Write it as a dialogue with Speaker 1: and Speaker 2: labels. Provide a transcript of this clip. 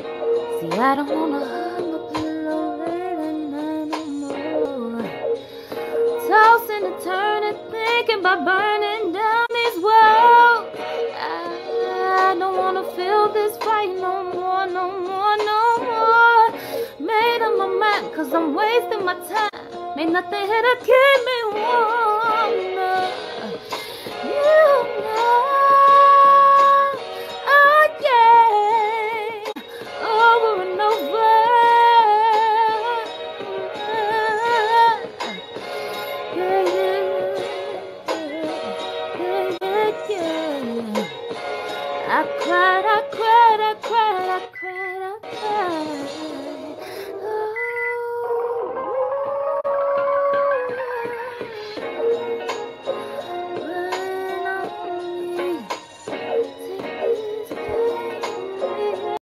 Speaker 1: See, I don't wanna hug the pillow late at night no more. Tossing and turning, thinking about burning down this world. I don't wanna feel this fight no more, no more, no more. Made up my mind, cause I'm wasting my time. Ain't nothing here to keep me warm. I cried, I cried, I cried, I cried, I cried.